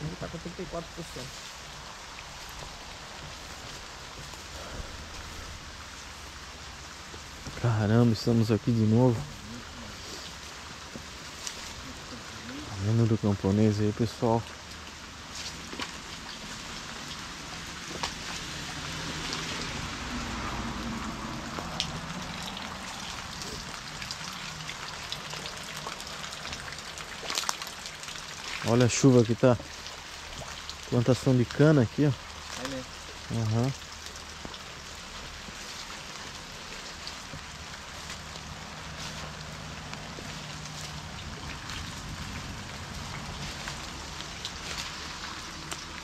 Ele está com 34%. Caramba, estamos aqui de novo. Vendo do camponês aí, pessoal. Olha a chuva que tá. Plantação de cana aqui, ó. É mesmo. Aham.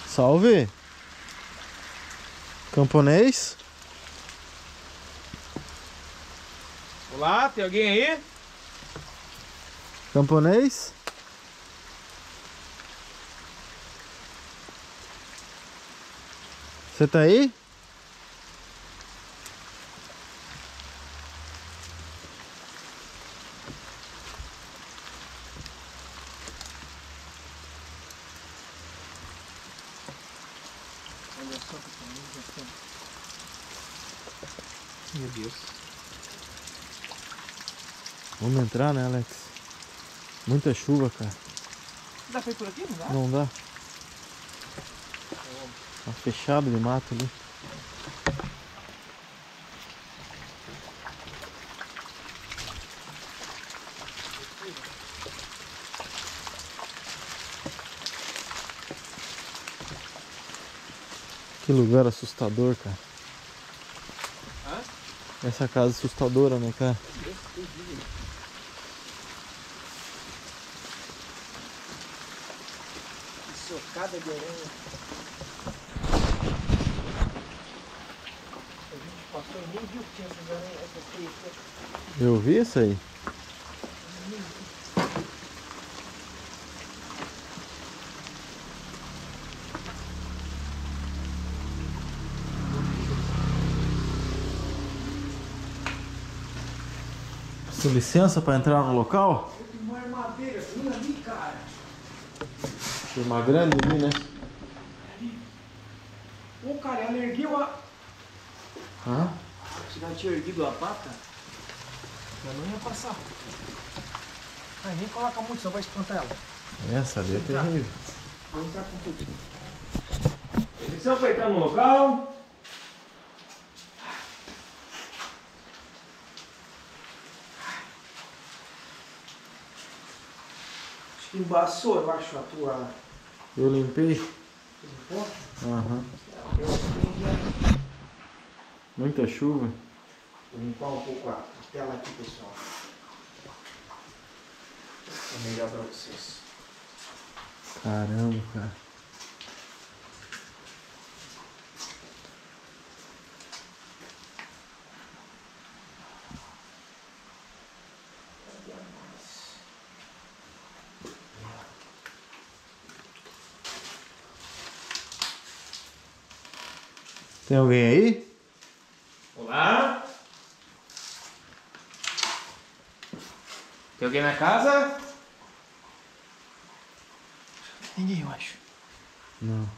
Salve! Camponês? Olá, tem alguém aí? Camponês? Você tá aí? Olha só que camisa. Meu Deus. Vamos entrar, né, Alex? Muita chuva, cara. Dá pra ir por aqui? Não dá? Não dá. Fechado de mato ali. Que lugar assustador, cara. Hã? Essa casa assustadora, né, cara? Que socada de aranha. A gente passou e nem viu que tinha essas aranhas. Essas três aqui. Eu vi isso aí. Com licença para entrar no local? Tem uma armadeira ali, cara. Tem uma grande ali, né? Ô, cara, ela ergueu a... Hã? Se não tinha erguido a pata, eu não ia passar. Ai, nem coloca muito, só vai espantar ela. Essa ali é terrível. Vou entrar com tudo. Atenção para entrar no local. Acho que embaçou, eu acho, a tua... Eu limpei. Limpou? Aham. Que Muita chuva. Vou limpar um pouco a tela aqui, pessoal. É melhor pra vocês. Caramba, cara. Tem alguém aí? Tem alguém na casa? Ninguém, eu acho. Não.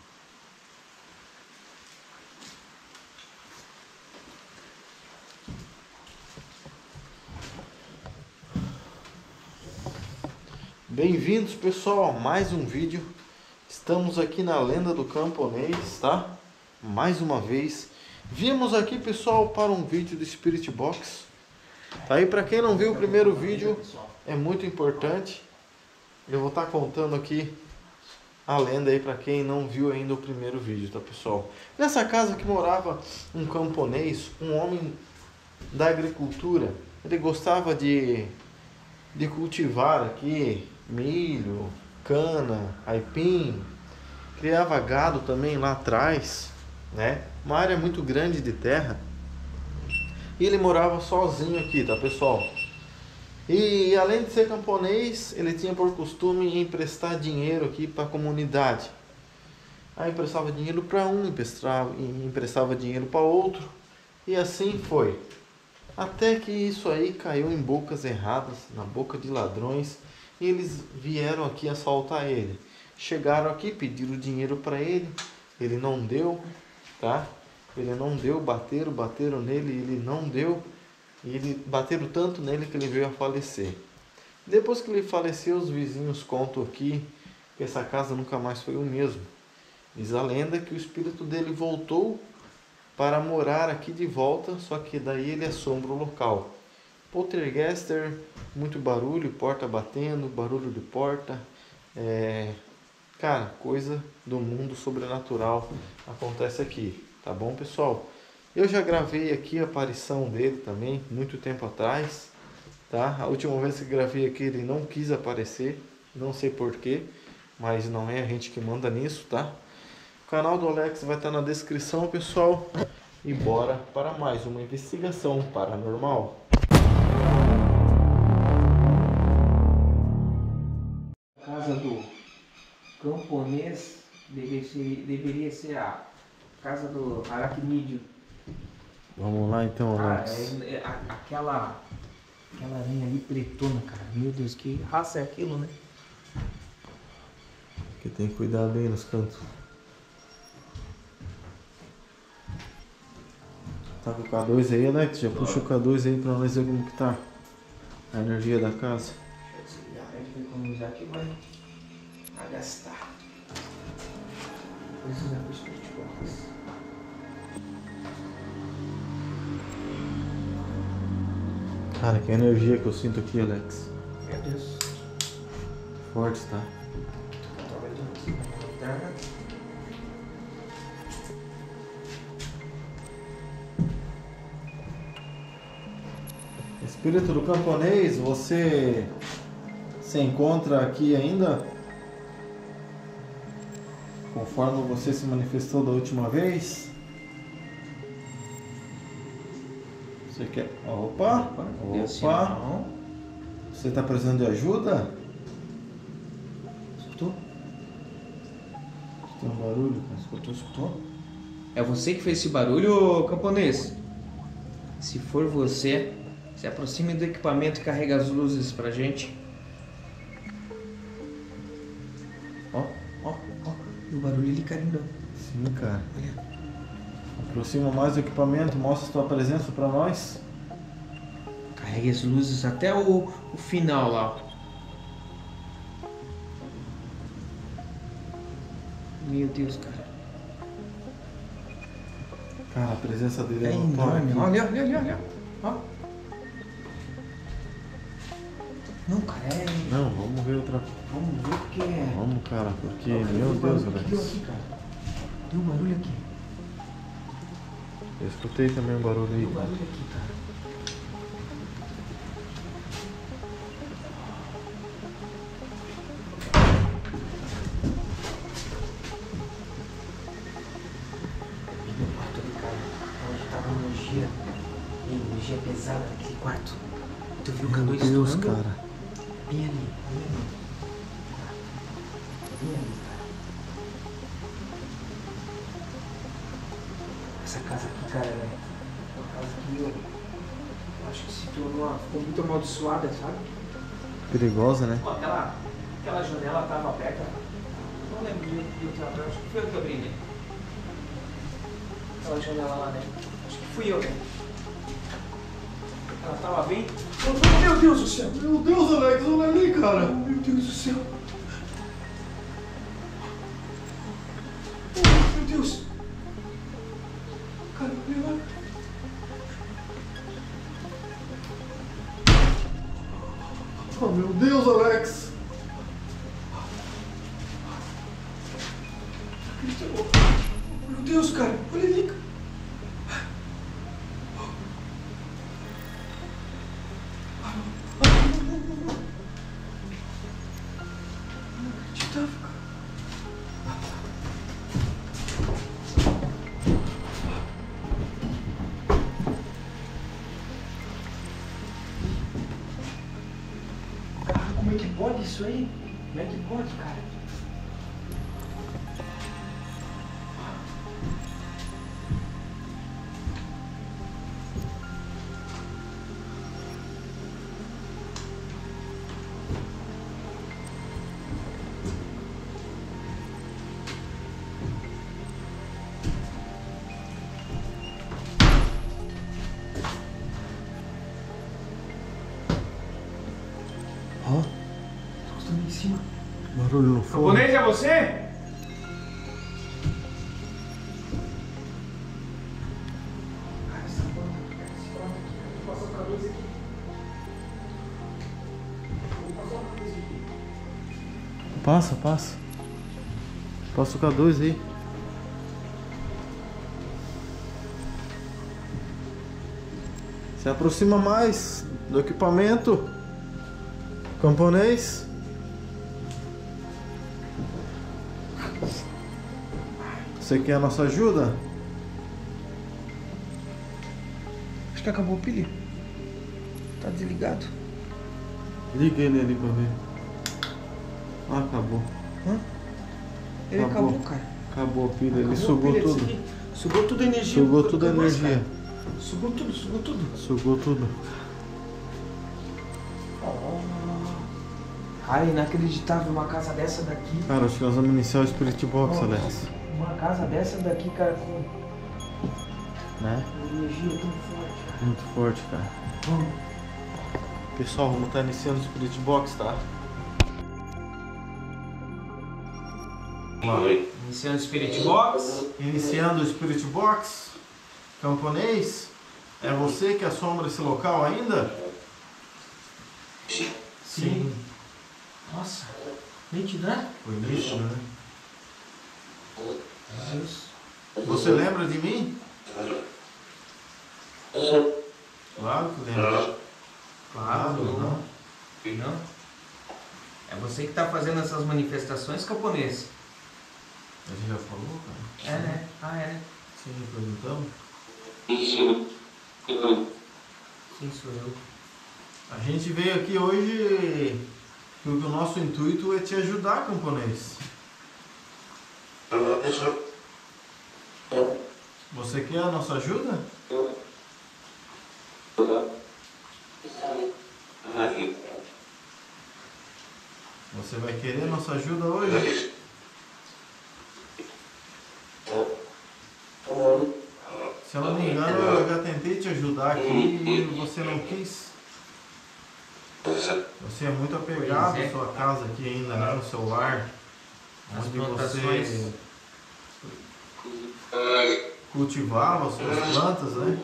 Bem-vindos, pessoal, a mais um vídeo. Estamos aqui na Lenda do Camponês, tá? Mais uma vez. Viemos aqui, pessoal, para um vídeo do Spirit Box. Tá aí, para quem não viu o primeiro vídeo, é muito importante. Eu vou estar contando aqui a lenda aí para quem não viu ainda o primeiro vídeo, tá pessoal? Nessa casa que morava um camponês, um homem da agricultura. Ele gostava de, de cultivar aqui milho, cana, aipim, criava gado também lá atrás, né? Uma área muito grande de terra. E ele morava sozinho aqui, tá pessoal? E além de ser camponês, ele tinha por costume emprestar dinheiro aqui para a comunidade. Aí emprestava dinheiro para um, emprestava, emprestava dinheiro para outro, e assim foi. Até que isso aí caiu em bocas erradas, na boca de ladrões, e eles vieram aqui assaltar ele. chegaram aqui, pediram dinheiro para ele, ele não deu, tá? Ele não deu, bateram, bateram nele, ele não deu. E ele bateram tanto nele que ele veio a falecer. Depois que ele faleceu, os vizinhos contam aqui que essa casa nunca mais foi o mesmo. Diz a lenda que o espírito dele voltou para morar aqui de volta, só que daí ele assombra o local. Poltergeister, muito barulho, porta batendo, barulho de porta. É... Cara, coisa do mundo sobrenatural acontece aqui, tá bom, pessoal? Eu já gravei aqui a aparição dele também, muito tempo atrás, tá? A última vez que gravei aqui ele não quis aparecer, não sei porquê, mas não é a gente que manda nisso, tá? O canal do Alex vai estar na descrição, pessoal. E bora para mais uma investigação paranormal. A casa do camponês deveria ser, deveria ser a casa do aracnídeo. Vamos lá então, Ah, Alex. é- é a- aquela, aquela aranha ali pretona, cara. Meu Deus, que raça é aquilo, né? Que tem que cuidar bem nos cantos. Tá com o K2 aí, Alex? Já puxa o K2 aí pra nós ver como que tá a energia da casa. Deixa eu desligar, a gente vai economizar aqui, vai vai gastar. Depois Cara, que energia que eu sinto aqui, Alex. Meu Deus. Forte, tá? Espírito do camponês, você se encontra aqui ainda? Conforme você se manifestou da última vez? Você quer. Opa! Opa! não. Você está precisando de ajuda? Escutou? Tem um barulho. Escutou, escutou? É você que fez esse barulho, camponês? Se for você, se aproxime do equipamento e carrega as luzes pra gente. Ó, ó, ó. E o barulho ali carimbando. Sim, cara. Olha. Aproxima mais do equipamento, mostra a tua presença para nós. Carregue as luzes até o, o final lá. Meu Deus, cara. Cara, a presença dele É é enorme. aqui. Olha, olha, olha, olha. Ó. Não, cara, é. Não, vamos ver outra. Vamos ver o que é. Vamos, cara, porque, meu deu Deus. O que deu aqui, cara? Deu um barulho aqui. Eu escutei também um barulho aí, Essa casa aqui, cara, é uma casa que eu acho que se tornou, uma- ficou muito amaldiçoada, sabe? Perigosa, né? Pô, aquela, aquela janela tava aberta. Não lembro de eu aberto, acho que foi eu que abri, né? Aquela janela lá, né? Acho que fui eu, né? Ela tava bem. Meu Deus do céu! Meu Deus, Alex, olha ali, cara. Meu Deus do céu! Meu Deus, Alex. Como é que pode isso aí? Como é que pode, cara? Huh? Cima. Barulho no fogo. Camponês, é você? Passa, passa. Passa o K2 aí. Se aproxima mais do equipamento. Camponês. Você quer a nossa ajuda? Acho que acabou a pilha. Tá desligado. Liga ele ali pra ver. Ah, acabou. Ele Acabou. acabou, cara. Acabou a pilha, ele Acabou a sugou pilha tudo. Sugou tudo a energia. Sugou do toda a energia. cara. Sugou tudo, sugou tudo. Sugou tudo. Cara, inacreditável uma casa dessa daqui. Cara, acho que nós vamos iniciar o Spirit Box, Nossa, Alex. Uma casa dessa daqui, cara, com Né? energia tão forte. cara. Muito forte, cara. Vamos. Pessoal, vamos estar iniciando o Spirit Box, tá? Vamos lá. Iniciando o Spirit Box. Iniciando o Spirit Box. Camponês, é você que assombra esse local ainda? Sim. Nossa, nítido, né? Foi nítido, né? Você lembra de mim? Claro que lembra. Claro, não. Não? É você que tá fazendo essas manifestações, camponês. A gente já falou, cara? É, né? Ah, é, né? Sim, perguntamos. Sim, sou eu. A gente veio aqui hoje porque o nosso intuito é te ajudar, camponês. Você quer a nossa ajuda? Você vai querer a nossa ajuda hoje? Se eu não me engano, eu já tentei te ajudar aqui e você não quis. Você é muito apegado à sua casa aqui ainda, né? No seu lar. Onde você cultivava as suas plantas, né?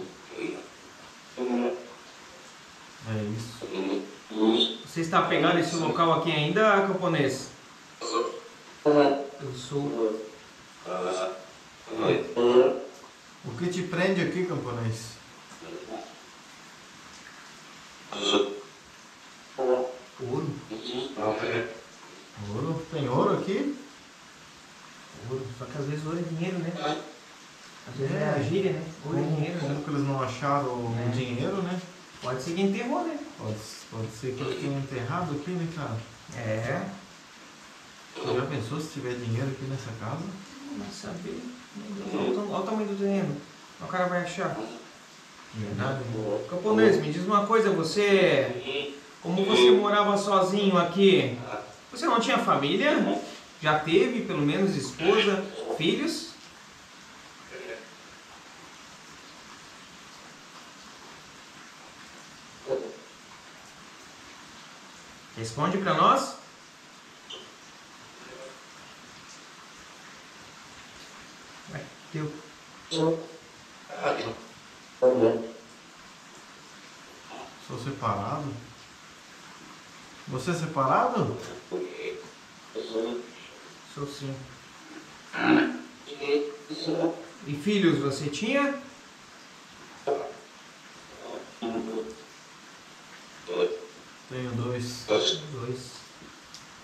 É isso. Você está pegando esse local aqui ainda, camponês? Eu sou. O que te prende aqui, camponês? Ouro. Ouro? Tem ouro aqui? Ouro. Só que às vezes ouro é dinheiro, né? Às vezes é, É. a gíria, né? Ouro é Como, dinheiro, como né? que eles não acharam o É. dinheiro, né? Pode ser que enterrou, né? Pode, pode ser que ele tenha enterrado aqui, né, cara? É. Você já pensou se tiver dinheiro aqui nessa casa? Não vai saber. O, olha o tamanho do terreno. O cara vai achar. Verdade? Camponês, me diz uma coisa, você. Como você morava sozinho aqui, você não tinha família? Já teve, pelo menos, esposa, filhos? Responde pra nós. Vai, teu. Sou separado? Você é separado? Sou sim. E filhos você tinha? Dois. Dois.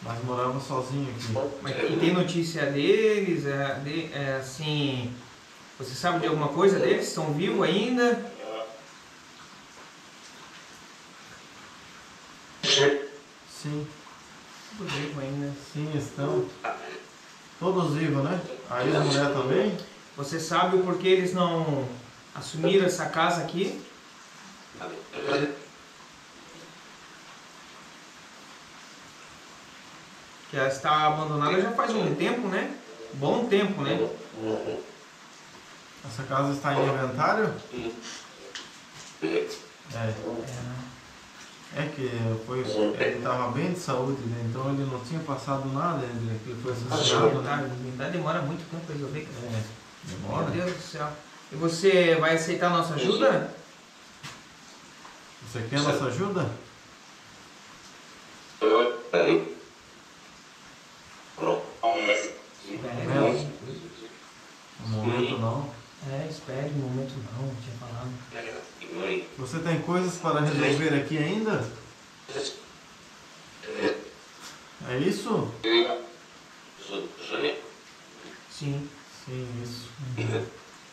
Mas morava sozinho aqui. Mas e tem notícia deles? É, de- é, assim. Você sabe de alguma coisa deles? Estão vivos ainda? Sim, Tudo vivo ainda. sim, estão. Todos vivos, né? Aí a mulher também? Você sabe o porquê eles não assumiram essa casa aqui? Que ela está abandonada já faz um tempo, né? Bom tempo, né? Essa casa está em inventário? É. É. É que foi, ele estava bem de saúde, né? então ele não tinha passado nada, ele, ele foi assassinado, Tá, né? ainda demora muito tempo pra resolver. cara. É, Meu demora. Deus do céu. E você vai aceitar a nossa ajuda? Você quer nossa ajuda? Espere. No momento não. É, espere, no momento não, não tinha falado. Você tem coisas para resolver aqui ainda? É isso? Sim. Sim, isso.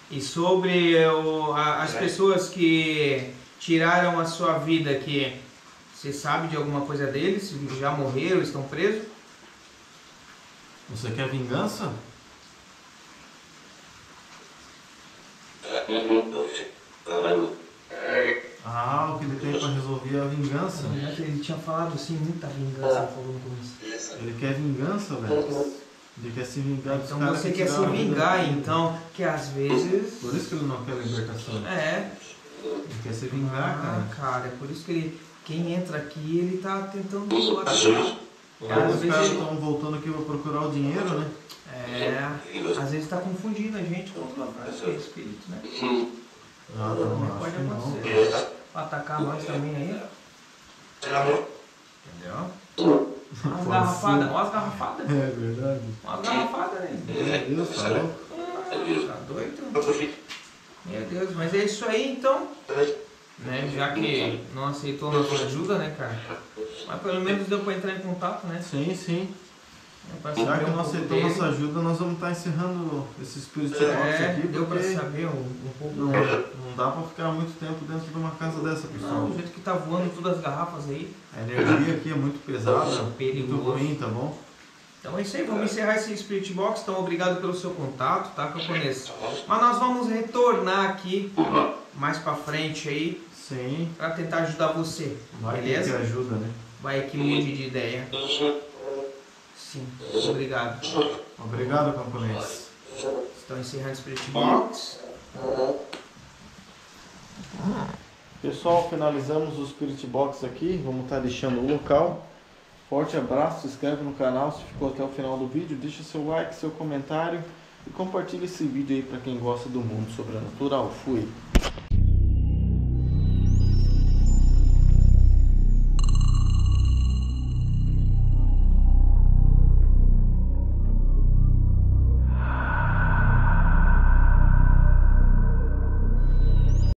E sobre o- a- as pessoas que tiraram a sua vida aqui, você sabe de alguma coisa deles? Já morreram, estão presos? Você quer vingança? Ah, o que ele tem para resolver é a vingança. Ele tinha falado assim, muita vingança, ele falou no começo. Ele quer vingança, velho. Ele quer se vingar dos Então caras você que quer se tiraram a vida vingar, dele. então, que às vezes... Por isso que ele não quer libertação. É, Ele quer se vingar, ah, cara. cara, é por isso que ele, quem entra aqui, ele tá tentando atacar. Os Às caras vezes ele- estão voltando aqui para procurar o dinheiro, né? É, às vezes tá confundindo a gente com o espírito, né? Ah, não, acho pode que não. acontecer. Pra atacar nós também aí. Entendeu? Umas garrafadas, umas garrafadas. É verdade. Umas garrafadas, né? Meu Deus, tá louco? Tá doido? Meu Deus, mas é isso aí então. Né? Já que não aceitou a nossa ajuda, né, cara? Mas pelo menos deu pra entrar em contato, né? Sim, sim. Já que um não aceitou dele. nossa ajuda, nós vamos estar encerrando esse Spirit Box É, aqui, deu pra porque saber um, um pouco. não, não dá pra ficar muito tempo dentro de uma casa dessa, Não, pessoal. do jeito que tá voando todas as garrafas aí. A energia aqui é muito pesada, muito Perigoso. ruim, tá bom? Então é isso aí, vamos encerrar esse Spirit Box. Então, obrigado pelo seu contato, tá, camponês? Mas nós vamos retornar aqui mais pra frente aí Sim, pra tentar ajudar você, vai que beleza? ajuda, né? Vai que mude de ideia. Sim, obrigado. Obrigado, camponês. Estão encerrando o Spirit Box. Pessoal, finalizamos o Spirit Box aqui. Vamos estar deixando o local. Forte abraço, se inscreve no canal se ficou até o final do vídeo. Deixa seu like, seu comentário e compartilha esse vídeo aí para quem gosta do mundo sobrenatural. Fui!